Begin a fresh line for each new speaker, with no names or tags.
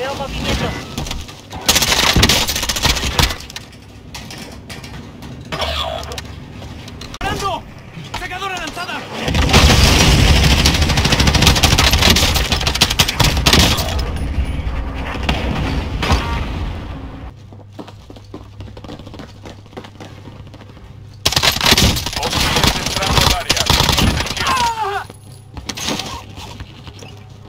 Veo movimiento.
¡Parando! ¡Secadora lanzada!